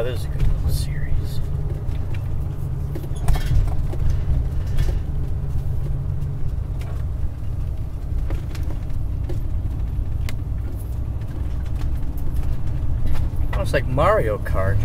Oh, this is a good little series. Almost like Mario Kart.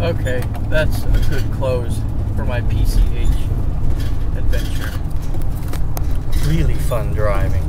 Okay, that's a good close for my PCH adventure. Really fun driving.